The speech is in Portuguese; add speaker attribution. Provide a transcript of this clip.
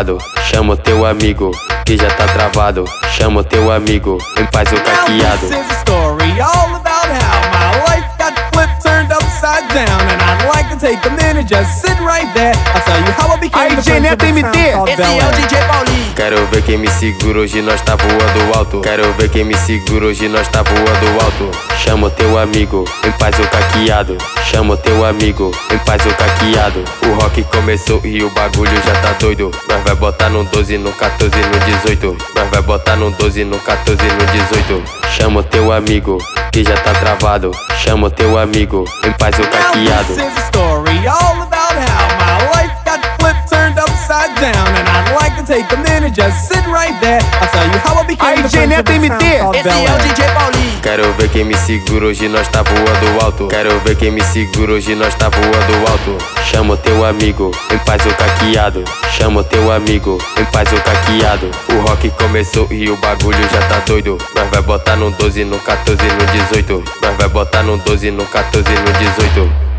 Speaker 1: travado. Chama o teu amigo, que já tá travado. Chama o teu amigo, em paz o caqueado.
Speaker 2: Now this is a story all about how my life got flipped, turned upside down. And I'd like to take a minute, just sit right there. I'll tell you how I became
Speaker 3: Aí,
Speaker 2: the prince of
Speaker 3: esse é o. DJ Paulinho.
Speaker 1: Quero ver quem me segura, hoje nós tá voando alto. Quero ver quem me segura, hoje nós tá voando alto. Chama o teu amigo, em paz o caqueado. Chama o teu amigo, em paz o caqueado. O rock começou e o bagulho já tá doido. Nós vai botar no 12, no 14, no 18. Nós vai botar no 12, no 14, no 18. Chama o teu amigo, que já tá travado. Chama o teu amigo, em paz o
Speaker 2: Now
Speaker 1: caqueado.
Speaker 2: this is a story all about how my life got flipped, turned upside down. And I'd like to take a minute, just sit right there. I'll tell you how I became
Speaker 3: Aí,
Speaker 2: the
Speaker 3: Gê,
Speaker 2: prince of
Speaker 3: Neto
Speaker 2: a
Speaker 3: MT, esse é o. DJ Paulinho.
Speaker 1: Quero ver quem me segura, hoje nós tá voando alto. Quero ver quem me segura, hoje nós tá voando alto. Chama o teu amigo, em paz o caqueado. Chama o teu amigo, em paz o caqueado. O rock começou e o bagulho já tá doido. Nós vai botar no 12, no 14, no 18. Nós vai botar no 12, no 14, no 18.